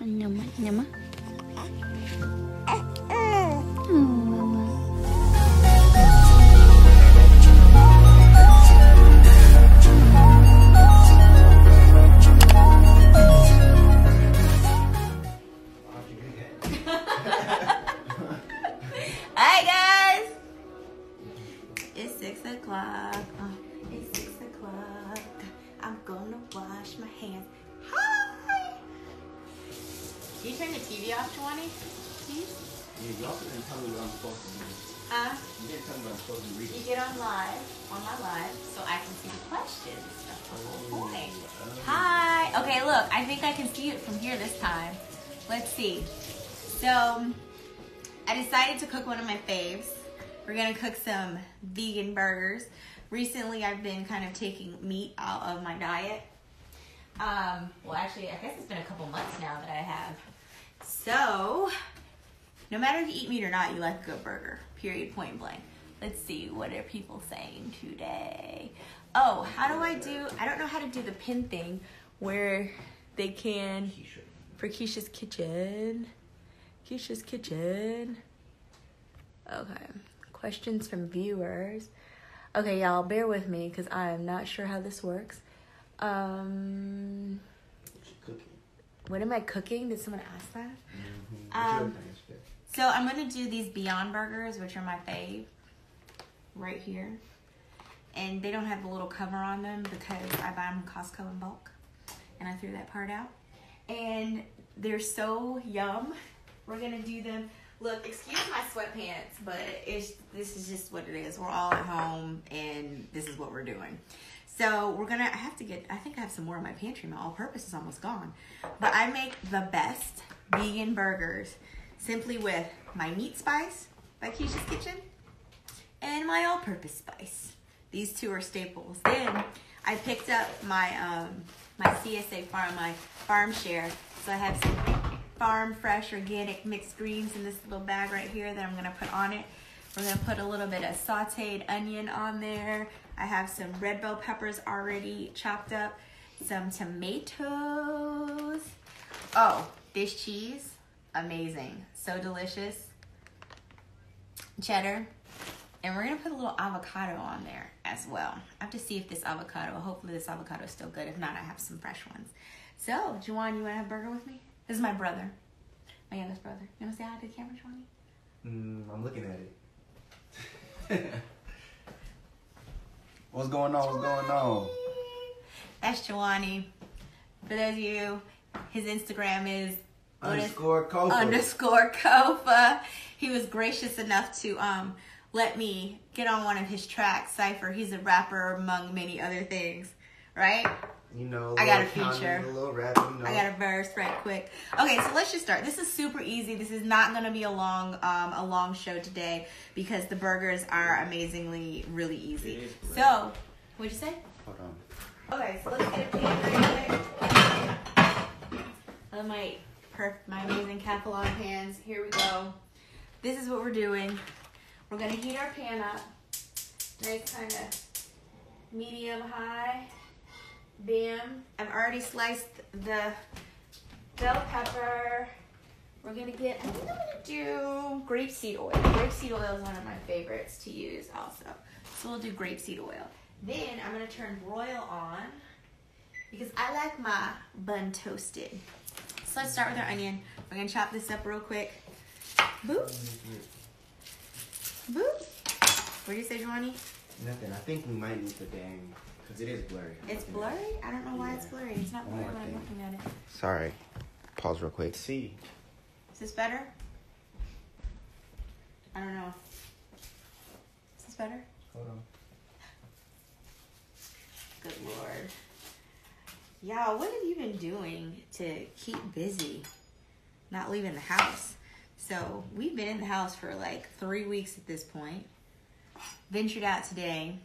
你们，你们。Okay, look, I think I can see it from here this time. Let's see. So, I decided to cook one of my faves. We're gonna cook some vegan burgers. Recently, I've been kind of taking meat out of my diet. Um, well, actually, I guess it's been a couple months now that I have. So, no matter if you eat meat or not, you like a good burger. Period. Point blank. Let's see what are people saying today. Oh, how do I do? I don't know how to do the pin thing where they can for Keisha's kitchen. Keisha's kitchen. Okay. Questions from viewers. Okay, y'all, bear with me because I am not sure how this works. Um, cooking. what am I cooking? Did someone ask that? Mm-hmm. Um, So I'm gonna do these Beyond Burgers, which are my fave, right here. And they don't have the little cover on them because I buy them Costco in bulk, and I threw that part out. And they're so yum. We're gonna do them. Look, excuse my sweatpants, but it's this is just what it is. We're all at home, and this is what we're doing. So we're gonna. I have to get. I think I have some more in my pantry. My all-purpose is almost gone, but I make the best vegan burgers simply with my meat spice by Keisha's Kitchen and my all-purpose spice. These two are staples. Then I picked up my um my CSA farm my farm share. So I have some farm fresh organic mixed greens in this little bag right here that I'm gonna put on it. We're gonna put a little bit of sauteed onion on there. I have some red bell peppers already chopped up, some tomatoes. Oh, this cheese, amazing. So delicious. Cheddar. And we're gonna put a little avocado on there as well. I have to see if this avocado, hopefully this avocado is still good. If not, I have some fresh ones. So, Juwan, you wanna have a burger with me? This is my brother. My youngest brother. You wanna say hi to the camera, Juwan? Mm, I'm looking at it. What's going on? What's going on? That's Jawani. For those of you, his Instagram is Underscore Kofa. underscore Kofa. He was gracious enough to um let me get on one of his tracks. Cypher. He's a rapper among many other things, right? You know, I got a feature. A little rap, you know. I got a verse right quick. Okay, so let's just start. This is super easy. This is not gonna be a long um a long show today because the burgers are amazingly really easy. It is. So, what'd you say? Hold on. Okay, so let's get a pan real quick. Oh, my perf, my amazing Calphalon pans. Here we go. This is what we're doing. We're gonna heat our pan up. Nice kind of medium high. Bam. I've already sliced the bell pepper. We're gonna get, I think I'm gonna do grapeseed oil. Grapeseed oil is one of my favorites to use also. So we'll do grapeseed oil. Then I'm gonna turn broil on because I like my bun toasted. So let's start with our onion. We're gonna chop this up real quick. Boop, mm-hmm. Boop. What do you say, Johnny? Nothing. I think we might need the dang, because it is blurry. It's blurry? I don't know why it's blurry. It's not blurry when I'm looking at it. Sorry. Pause real quick. See. Is this better? I don't know. Is this better? Hold on. Good lord. Y'all, what have you been doing to keep busy? Not leaving the house. So we've been in the house for like three weeks at this point. Ventured out today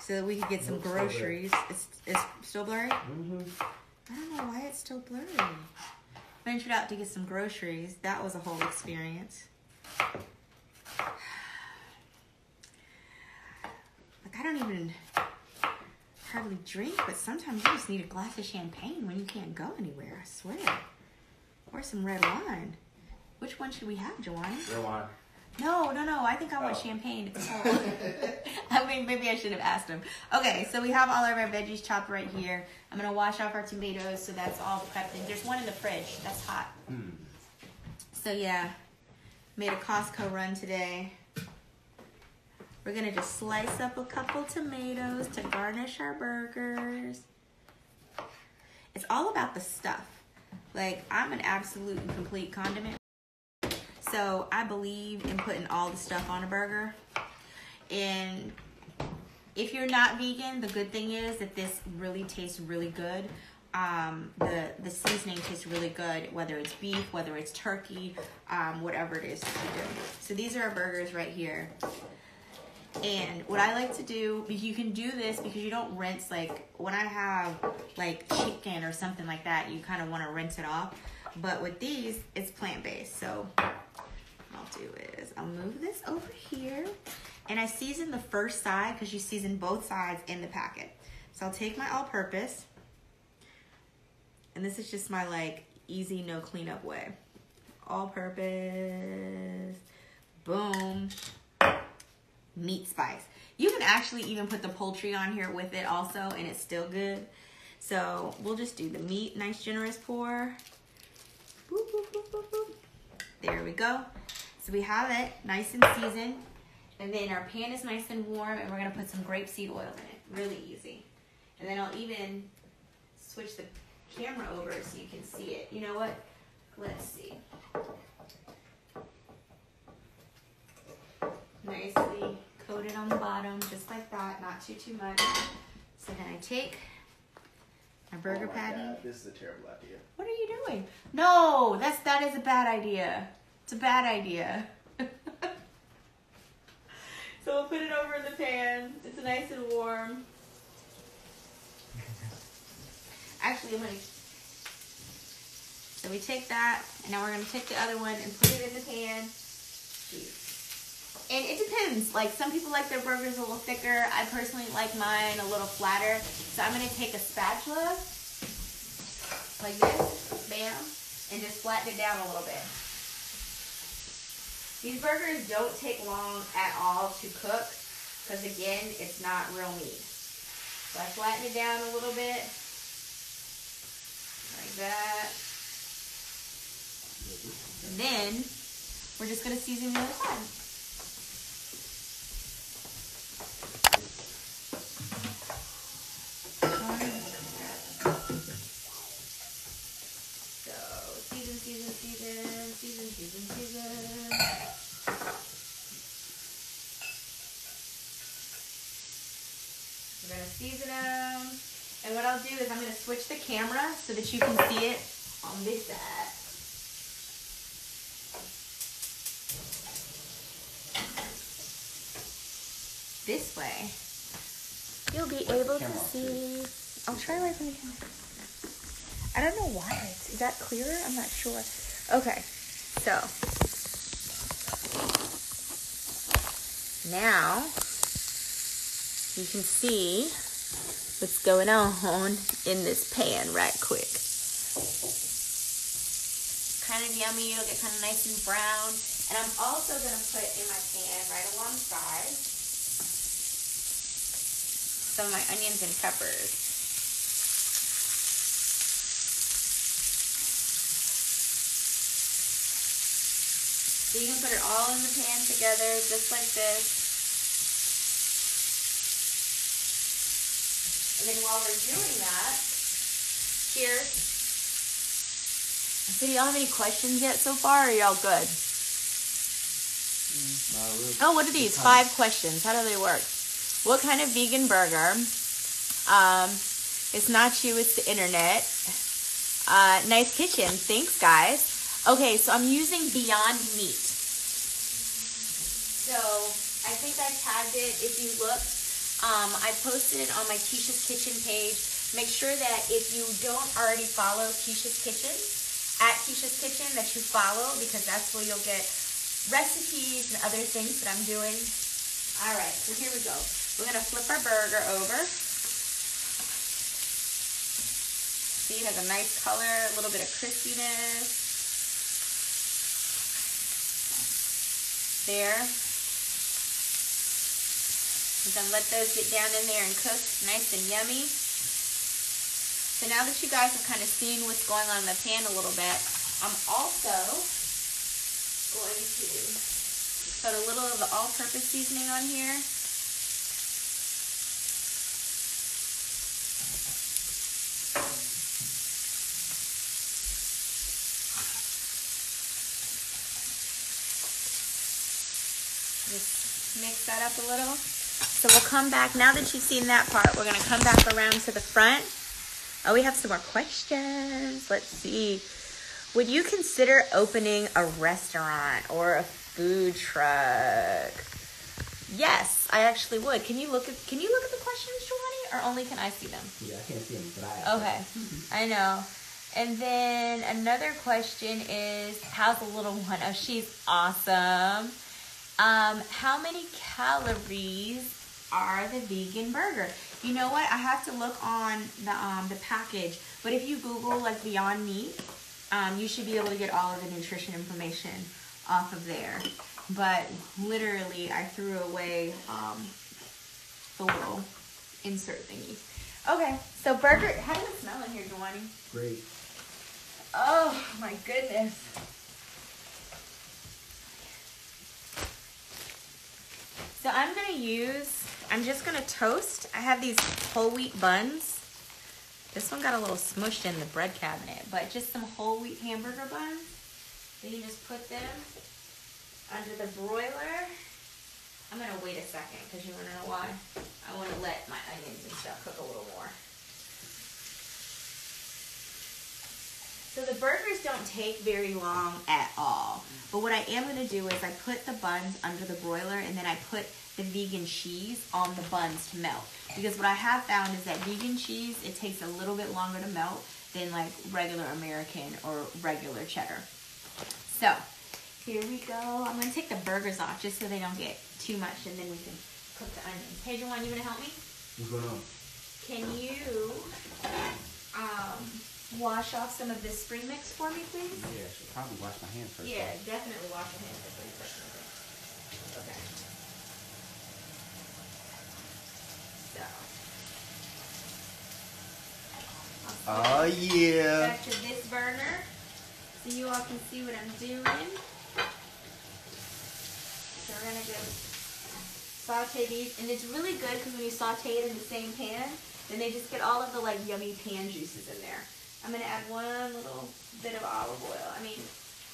so that we could get some blurry. groceries. It's, it's still blurry? Mm-hmm. I don't know why it's still blurry. Ventured out to get some groceries. That was a whole experience. Like I don't even hardly drink, but sometimes you just need a glass of champagne when you can't go anywhere. I swear. Or some red wine. Which one should we have, Joanne? Red wine. No, no, no. I think I want Oh. champagne. It's. I mean, maybe I should have asked him. Okay, so we have all of our veggies chopped right here. I'm gonna wash off our tomatoes, so that's all prepped. And there's one in the fridge. That's hot. Hmm. So yeah, made a Costco run today. We're gonna just slice up a couple tomatoes to garnish our burgers. It's all about the stuff. Like I'm an absolute and complete condiment. So I believe in putting all the stuff on a burger. And if you're not vegan, the good thing is that this really tastes really good. Um, the the seasoning tastes really good, whether it's beef, whether it's turkey, um, whatever it is do. So these are our burgers right here. And what I like to do, you can do this because you don't rinse like when I have like chicken or something like that, you kind of want to rinse it off. But with these, it's plant based. So I'll do is I'll move this over here and I season the first side because you season both sides in the packet. So I'll take my all purpose and this is just my like easy no cleanup way. All purpose, boom, meat spice. You can actually even put the poultry on here with it also and it's still good. So we'll just do the meat, nice generous pour. Boop, boop, boop. There we go. So we have it nice and seasoned. And then our pan is nice and warm and we're gonna put some grapeseed oil in it. Really easy. And then I'll even switch the camera over so you can see it. You know what? Let's see. Nicely coated on the bottom, just like that, not too too much. So then I take my burger Oh my patty. God, this is a terrible idea. What are you doing? No, that's that is a bad idea. It's a bad idea. so we'll put it over in the pan. It's nice and warm. Actually, I'm gonna. So we take that, and now we're gonna take the other one and put it in the pan. And it depends. Like some people like their burgers a little thicker. I personally like mine a little flatter. So I'm gonna take a spatula like this, bam, and just flatten it down a little bit. These burgers don't take long at all to cook because again, it's not real meat. So I flatten it down a little bit, like that. And then we're just gonna season the other side. So season, season, season, season, season, season. We're gonna season them, and what I'll do is I'm gonna switch the camera so that you can see it on this side. This way, you'll be able to Camera off, see. I'll try away from the camera. I don't know why. It's, is that clearer? I'm not sure. Okay, so now you can see what's going on in this pan right quick. Kind of yummy. It'll get kind of nice and brown. And I'm also going to put in my pan right alongside some of my onions and peppers. So you can put it all in the pan together, just like this. And then while we're doing that, here. So do y'all have any questions yet so far, or are y'all good? Not really. Oh, what are these? Five questions. How do they work? What kind of vegan burger? Um, it's not you, it's the internet. Uh, nice kitchen. Thanks, guys. Okay, so I'm using Beyond Meat. So I think I tagged it. If you look, um, I posted it on my Keisha's Kitchen page. Make sure that if you don't already follow Keisha's Kitchen, at Keisha's Kitchen, that you follow because that's where you'll get recipes and other things that I'm doing. All right, so here we go. We're gonna flip our burger over. See, it has a nice color, a little bit of crispiness. There, we're gonna let those get down in there and cook nice and yummy. So now that you guys have kind of seen what's going on in the pan a little bit, I'm also going to put a little of the all-purpose seasoning on here. Just mix that up a little. So we'll come back, now that you've seen that part, we're gonna come back around to the front. Oh, we have some more questions. Let's see. Would you consider opening a restaurant or a food truck? Yes, I actually would. Can you look at Can you look at the questions, Giovanni, or only can I see them? Yeah, I can't see them, but I. Okay, I know. And then another question is, how's the little one? Oh, she's awesome. Um, how many calories are the vegan burger? You know what? I have to look on the um, the package, but if you Google like Beyond Meat, um, you should be able to get all of the nutrition information off of there. But literally, I threw away um, the little insert thingy. Okay, so burger. How does it smell in here, Giovanni? Great. Oh my goodness. So I'm gonna use, I'm just gonna toast. I have these whole wheat buns. This one got a little smushed in the bread cabinet, but just some whole wheat hamburger buns. Then you just put them under the broiler. I'm gonna wait a second because you wanna know why? I wanna let my onions and stuff cook a little more. So the burgers don't take very long at all. But what I am going to do is I put the buns under the broiler and then I put the vegan cheese on the buns to melt. Because what I have found is that vegan cheese, it takes a little bit longer to melt than like regular American or regular cheddar. So here we go. I'm going to take the burgers off just so they don't get too much and then we can cook the onions. Hey, Juwan, you going to help me? What's going on? Can you um, wash off some of this spring mix for me, please? Yeah, I should probably wash my hands first. Yeah, definitely wash your hands before you touch anything. Okay. So. Oh yeah. Back to this burner, so you all can see what I'm doing. So we're gonna just saute these, and it's really good because when you saute it in the same pan, then they just get all of the like yummy pan juices in there. I'm gonna add one little bit of olive oil. I mean,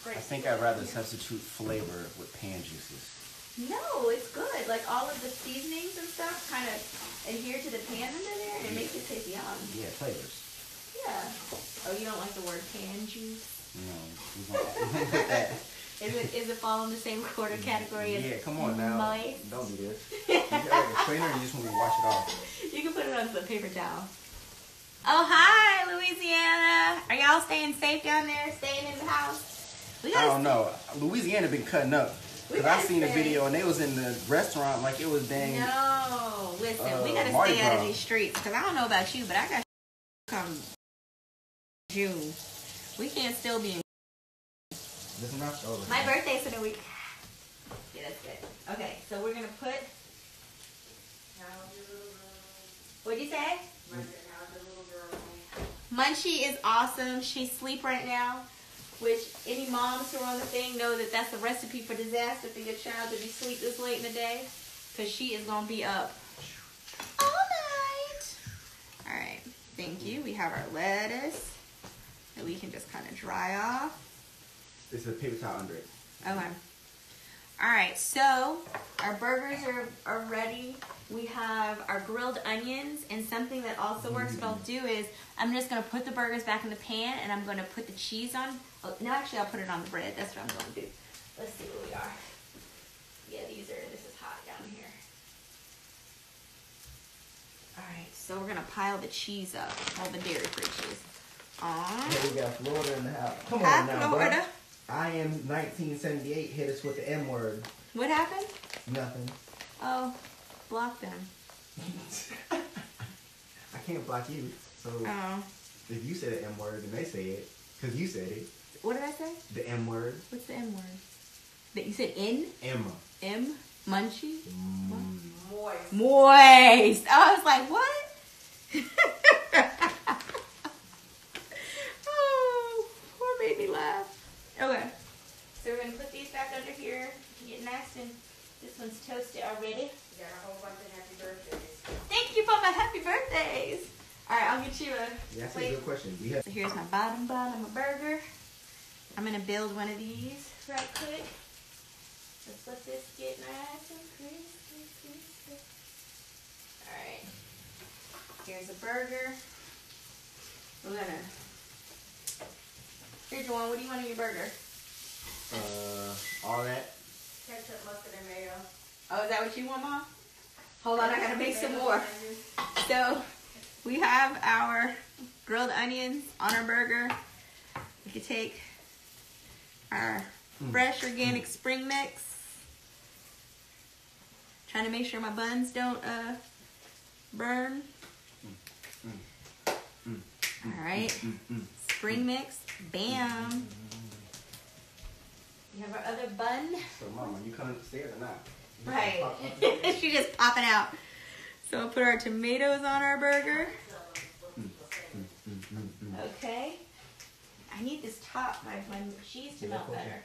great. I think I'd rather substitute flavor with pan juices. No, it's good. Like all of the seasonings and stuff kind of adhere to the pan under there, and it makes it taste yum. Yeah, flavors. Yeah. Oh, you don't like the word pan juice? No. know, we gonna, we gonna put that. Is it is it fall in the same quarter category as Yeah, come on now. moist? Don't do this. You got like a cleaner, or you just want me to wash it off? You can put it on some paper towel. Oh hi, Louisiana. Are y'all staying safe down there? Staying in the house? We I don't know. Louisiana been cutting up. We Cause I gotta seen a stay- video and they was in the restaurant like it was dang. No, listen, we Uh, gotta Mardi stay out of these streets because I don't know about you, but I got come June. We can't still be in. This one not over. My birthday's in a week. Yeah, that's good. Okay, so we're gonna put. What'd you say? Munchie is awesome. She's asleep right now, which any moms who are on the thing know that that's a recipe for disaster for your child to be asleep this late in the day, because she is gonna be up all night. All right, thank you. We have our lettuce that we can just kind of dry off. There's a paper towel under it. Okay. All right, so our burgers are, are ready. We have our grilled onions, and something that also works. What I'll do is I'm just gonna put the burgers back in the pan, and I'm gonna put the cheese on. Oh, no, actually, I'll put it on the bread. That's what I'm gonna do. Let's see where we are. Yeah, these are. This is hot down here. All right, so we're gonna pile the cheese up, all the dairy free cheese. On. Hey, we got Florida in the house. Come Hi, on now, Florida. I am 1978. Hit us with the M word. What happened? Nothing. Oh, block them. I can't block you. So Oh, if you say the M word, then they say it. Because you said it. what did I say? The M word. What's the M word? That you said in Emma. M Munchie. Mm. Moist. Moist. I was like, what? oh, what made me laugh? Okay. So we're gonna put these back under here. Get nice and this one's toasted already. You got a whole bunch of happy birthdays. Thank you for my happy birthdays. All right, I'll get you a Yeah, that's a good question. We have So here's my bottom bun of my burger. I'm gonna build one of these right quick. Let's let this get nice and crispy, crispy. All right. Here's a burger. We're gonna. Here, Joanne, what do you want in your burger? uh, all that. Ketchup, mustard, and mayo. Oh, is that what you want, Mom? Hold on, I gotta make some more. So we have our grilled onions on our burger. We could take our mm. fresh organic spring mix. Trying to make sure my buns don't uh burn. Mm. Mm. All right, spring mix, bam. We have our other bun. So, Mama, you coming upstairs or not? Right. She's just popping out. So we'll put our tomatoes on our burger. Okay. I need this top, my, my cheese to melt better.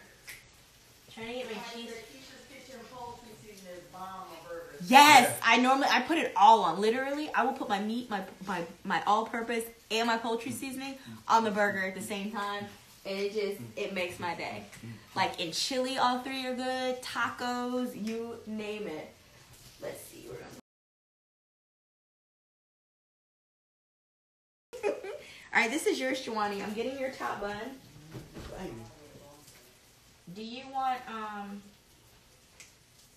Trying to get my cheese. Keisha's Kitchen poultry season is bomb on burgers. Yes, I normally I put it all on. Literally, I will put my meat, my my my all-purpose, and my poultry seasoning on the burger at the same time, and it just it makes my day. Like in chili, all three are good. Tacos, you name it. Let's see. All right, this is yours, Jawani. I'm getting your top bun. Do you want um?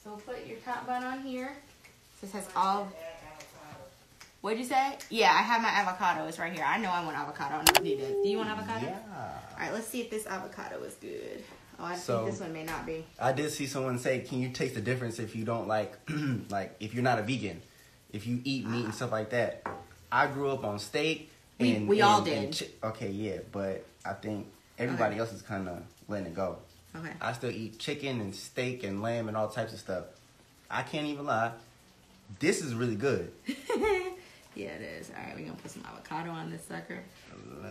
So put your top bun on here. This has all. What'd you say? Yeah, I have my avocado. It's right here. I know I want avocado. I don't need it. Do you want avocado? Yeah. All right, let's see if this avocado is good. Oh, I So- think this one may not be. I did see someone say, "Can you taste the difference if you don't like, like, if you're not a vegan, if you eat meat and stuff like that?" I grew up on steak. We- and we all and- did. and chi- okay, yeah, but I think everybody Okay. else is kind of letting it go. Okay. I still eat chicken and steak and lamb and all types of stuff. I can't even lie. This is really good. yeah, it is. All right, we're gonna put some avocado on this sucker.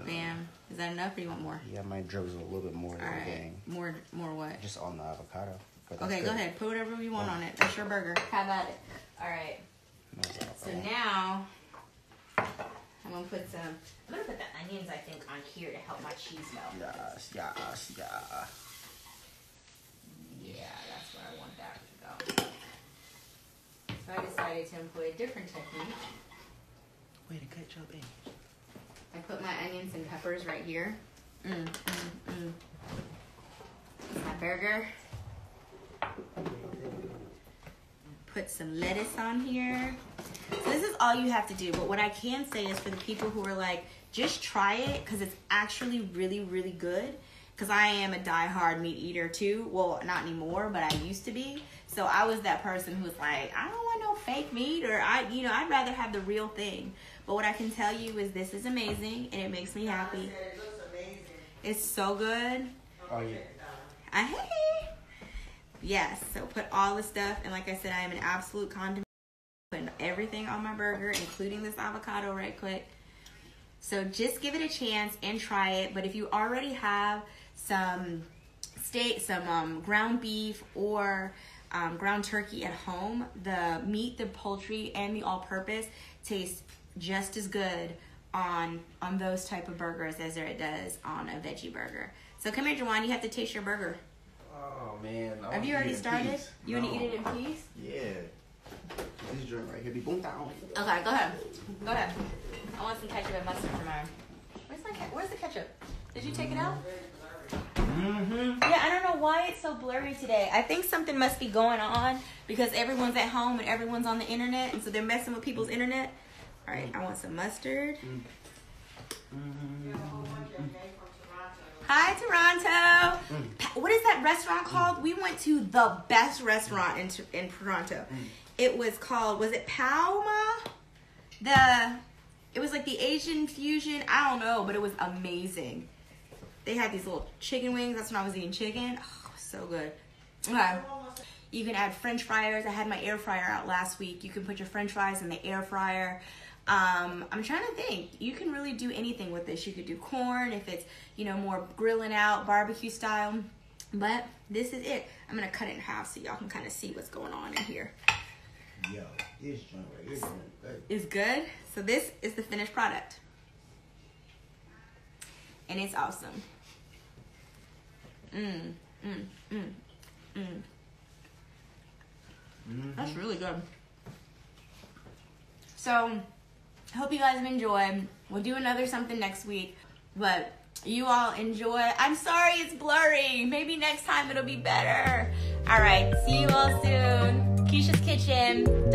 Bam. Is that enough, or you want more? Yeah, I might drizzle a little bit more All than gang. More, more what? Just on the avocado. But that's Okay, go ahead. Put whatever you want oh. on it. That's your burger. Have at it. All right. So now I'm gonna put some. I'm gonna put the onions, I think, on here to help my cheese melt. Yes, yes, yeah. Yeah, that's where I want that to go. So I decided to employ a different technique. Way to cut your. I put my onions and peppers right here. Mm, mm, mm. My burger. Put some lettuce on here. So this is all you have to do. But what I can say is for the people who are like, just try it because it's actually really, really good. Because I am a die-hard meat eater too. Well, not anymore, but I used to be. So I was that person who was like, I don't want no fake meat, or I, you know, I'd rather have the real thing. But what I can tell you is this is amazing, and it makes me happy. It looks amazing. It's so good. Oh yeah. I hey. Yes, so put all the stuff, and like I said, I am an absolute condiment. Putting everything on my burger, including this avocado, right quick. So just give it a chance and try it. But if you already have some steak, some um, ground beef, or um, ground turkey at home, the meat, the poultry, and the all-purpose tastes just as good on on those type of burgers as it does on a veggie burger. So come here, Jawan. You have to taste your burger. Oh man. I Have you already started? You want to eat it in peace? Yeah. This joint right here be boom down. Okay, go ahead. Go ahead. I want some ketchup and mustard for mine. Where's my ke- Where's the ketchup? Did you take it out? Mm-hmm. Yeah, I don't know why it's so blurry today. I think something must be going on because everyone's at home and everyone's on the internet, and so they're messing with people's internet. All right, I want some mustard. You got a whole bunch of May from Toronto. Hi, Toronto. Mm. Pa- What is that restaurant called? We went to the best restaurant in in Toronto. Mm. It was called was it Palma? The it was like the Asian fusion. I don't know, but it was amazing. They had these little chicken wings. That's when I was eating chicken. Oh, so good. Okay. You can add French fryers. I had my air fryer out last week. You can put your French fries in the air fryer. Um, I'm trying to think. You can really do anything with this. You could do corn if it's you know more grilling out barbecue style. But this is it. I'm gonna cut it in half so y'all can kind of see what's going on in here. Yo, this joint right here doing good. Is good. So this is the finished product, and it's awesome. Mmm, mmm, mmm, mmm. That's really good. So, I hope you guys have enjoyed. We'll do another something next week, but you all enjoy. I'm sorry it's blurry. Maybe next time it'll be better. All right, see you all soon. Keisha's Kitchen.com.